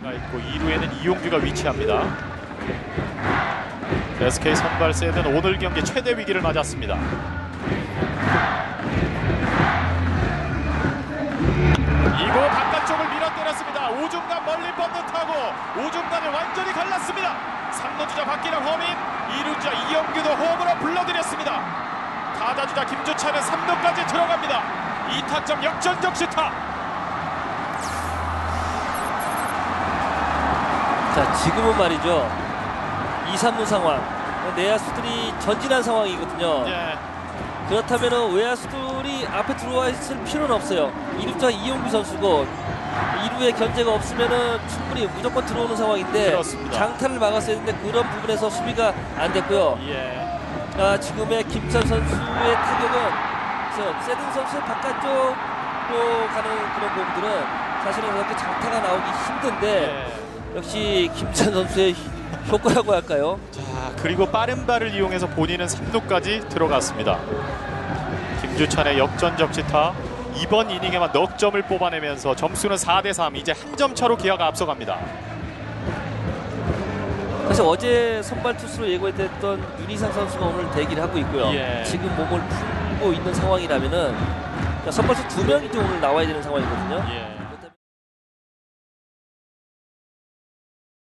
나가 있고 2루에는 이용규가 위치합니다. SK 선발 세드는 오늘 경기 최대 위기를 맞았습니다. 이고 바깥쪽을 밀어 때렸습니다. 우중간 멀리 뻗는 타고 우중간을 완전히 갈랐습니다. 3루주자 박기랑 허민, 2루주자 이영규도 홈으로 불러들였습니다. 타자주자 김주찬은 3루까지 들어갑니다. 2타점 역전적 시타. 자, 지금은 말이죠. 2, 3루 상황. 내야수들이 전진한 상황이거든요. 예. 그렇다면 외야수들이 앞에 들어와 있을 필요는 없어요. 2루자 이용규 선수고 2루에 견제가 없으면은 충분히 무조건 들어오는 상황인데 그렇습니다. 장타를 막았어야 했는데 그런 부분에서 수비가 안 됐고요. 예. 아, 지금의 김찬 선수의 타격은 저 세든 선수의 바깥쪽으로 가는 그런 공들은 사실은 그렇게 장타가 나오기 힘든데 예. 역시 김찬 선수의 효과라고 할까요? 자, 그리고 빠른 발을 이용해서 본인은 3루까지 들어갔습니다. 김주찬의 역전 적 시타. 이번 이닝에만 넉 점을 뽑아내면서 점수는 4대 3. 이제 한 점 차로 기아가 앞서갑니다. 사실 어제 선발 투수로 예고했던 윤희상 선수가 오늘 대기를 하고 있고요. 예. 지금 몸을 풀고 있는 상황이라면은 선발투 두 명이 좀 오늘 나와야 되는 상황이거든요. 예.